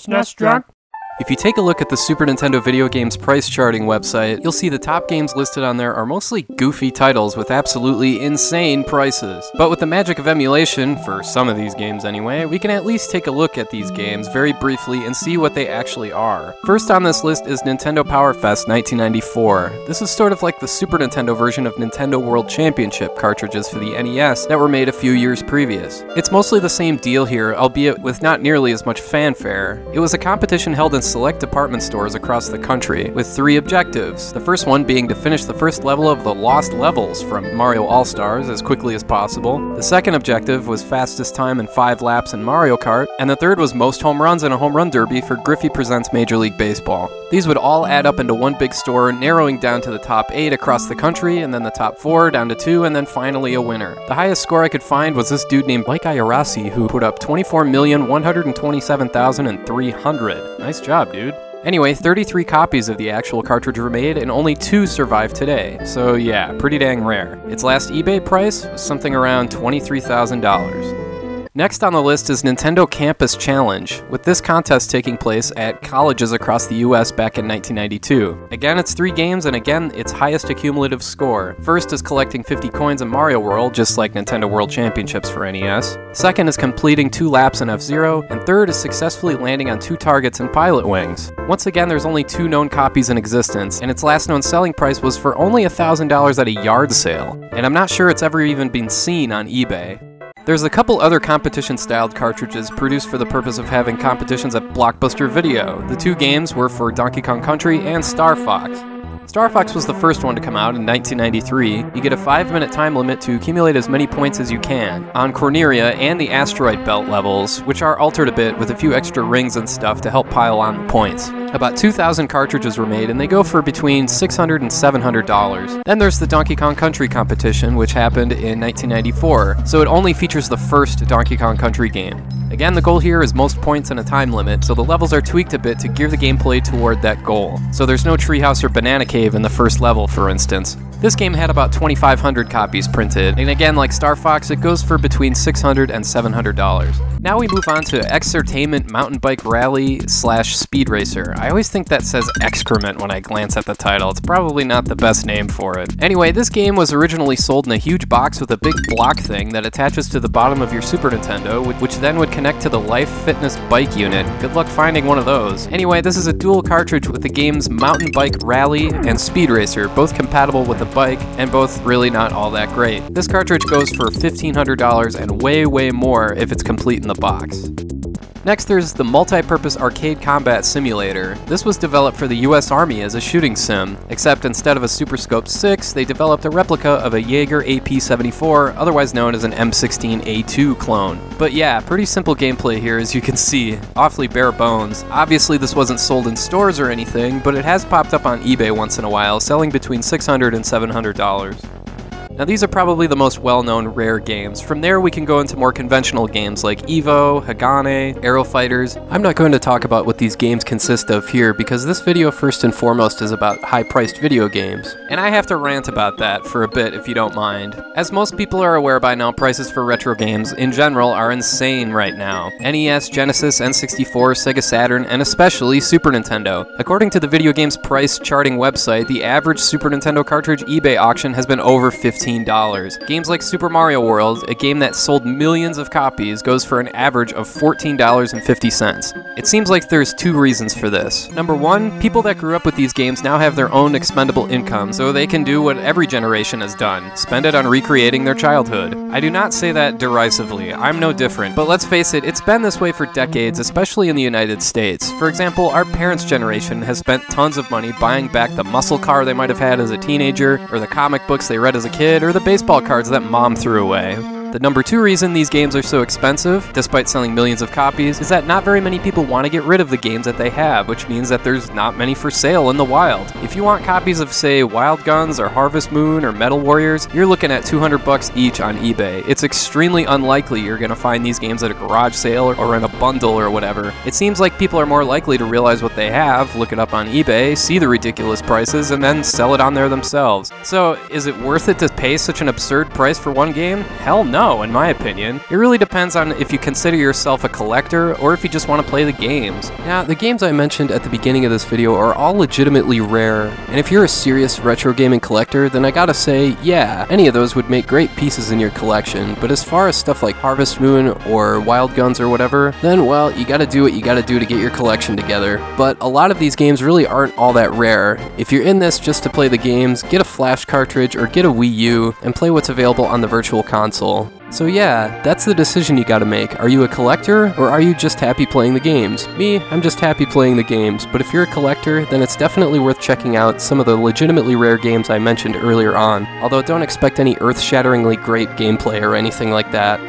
SNES drunk. If you take a look at the Super Nintendo video games price charting website, you'll see the top games listed on there are mostly goofy titles with absolutely insane prices. But with the magic of emulation, for some of these games anyway, we can at least take a look at these games very briefly and see what they actually are. First on this list is Nintendo Powerfest 1994. This is sort of like the Super Nintendo version of Nintendo World Championship cartridges for the NES that were made a few years previous. It's mostly the same deal here, albeit with not nearly as much fanfare. It was a competition held in select department stores across the country, with three objectives. The first one being to finish the first level of the Lost Levels from Mario All Stars as quickly as possible. The second objective was fastest time in five laps in Mario Kart, and the third was most home runs in a home run derby for Griffey Presents Major League Baseball. These would all add up into one big store, narrowing down to the top eight across the country, and then the top four down to two, and then finally a winner. The highest score I could find was this dude named Mike Iarossi, who put up 24,127,300. Nice job, dude. Anyway, 33 copies of the actual cartridge were made, and only two survive today. So yeah, pretty dang rare. Its last eBay price was something around $23,000. Next on the list is Nintendo Campus Challenge, with this contest taking place at colleges across the US back in 1992. Again, it's three games, and again, its highest accumulative score. First is collecting 50 coins in Mario World, just like Nintendo World Championships for NES. Second is completing two laps in F-Zero, and third is successfully landing on two targets in Pilotwings. Once again, there's only two known copies in existence, and its last known selling price was for only $1,000 at a yard sale, and I'm not sure it's ever even been seen on eBay. There's a couple other competition styled cartridges produced for the purpose of having competitions at Blockbuster Video. The two games were for Donkey Kong Country and Star Fox. Star Fox was the first one to come out in 1993. You get a 5 minute time limit to accumulate as many points as you can on Corneria and the Asteroid Belt levels, which are altered a bit with a few extra rings and stuff to help pile on the points. About 2,000 cartridges were made, and they go for between $600 and $700. Then there's the Donkey Kong Country competition, which happened in 1994, so it only features the first Donkey Kong Country game. Again, the goal here is most points and a time limit, so the levels are tweaked a bit to gear the gameplay toward that goal. So there's no treehouse or banana cave in the first level, for instance. This game had about 2,500 copies printed, and again, like Star Fox, it goes for between $600 and $700. Now we move on to Exertainment Mountain Bike Rally slash Speed Racer. I always think that says excrement when I glance at the title. It's probably not the best name for it. Anyway, this game was originally sold in a huge box with a big block thing that attaches to the bottom of your Super Nintendo, which then would connect to the Life Fitness bike unit. Good luck finding one of those. Anyway, this is a dual cartridge with the games Mountain Bike Rally and Speed Racer, both compatible with the bike and both really not all that great. This cartridge goes for $1,500 and way, way more if it's complete in the box. Next, there's the Multi-Purpose Arcade Combat Simulator. This was developed for the US Army as a shooting sim, except instead of a Super Scope 6, they developed a replica of a Jaeger AP-74, otherwise known as an M16A2 clone. But yeah, pretty simple gameplay here as you can see, awfully bare bones. Obviously this wasn't sold in stores or anything, but it has popped up on eBay once in a while, selling between $600 and $700. Now these are probably the most well-known rare games. From there we can go into more conventional games like Evo, Hagane, Aero Fighters. I'm not going to talk about what these games consist of here because this video first and foremost is about high-priced video games. And I have to rant about that for a bit if you don't mind. As most people are aware by now, prices for retro games in general are insane right now. NES, Genesis, N64, Sega Saturn, and especially Super Nintendo. According to the video games price charting website, the average Super Nintendo cartridge eBay auction has been over 15 $15. Games like Super Mario World, a game that sold millions of copies, goes for an average of $14.50. It seems like there's two reasons for this. Number one, people that grew up with these games now have their own expendable income, so they can do what every generation has done spend it on recreating their childhood. I do not say that derisively, I'm no different, but let's face it, it's been this way for decades, especially in the United States. For example, our parents' generation has spent tons of money buying back the muscle car they might have had as a teenager, or the comic books they read as a kid, or the baseball cards that mom threw away. The number two reason these games are so expensive, despite selling millions of copies, is that not very many people want to get rid of the games that they have, which means that there's not many for sale in the wild. If you want copies of, say, Wild Guns or Harvest Moon or Metal Warriors, you're looking at 200 bucks each on eBay. It's extremely unlikely you're going to find these games at a garage sale or in a bundle or whatever. It seems like people are more likely to realize what they have, look it up on eBay, see the ridiculous prices, and then sell it on there themselves. So, is it worth it to pay such an absurd price for one game? Hell no know, in my opinion. It really depends on if you consider yourself a collector or if you just want to play the games. Now, the games I mentioned at the beginning of this video are all legitimately rare, and if you're a serious retro gaming collector, then I gotta say, yeah, any of those would make great pieces in your collection, but as far as stuff like Harvest Moon or Wild Guns or whatever, then well, you gotta do what you gotta do to get your collection together. But a lot of these games really aren't all that rare. If you're in this just to play the games, get a flash cartridge or get a Wii U and play what's available on the Virtual Console. So yeah, that's the decision you gotta make. Are you a collector, or are you just happy playing the games? Me, I'm just happy playing the games, but if you're a collector, then it's definitely worth checking out some of the legitimately rare games I mentioned earlier on, although don't expect any earth-shatteringly great gameplay or anything like that.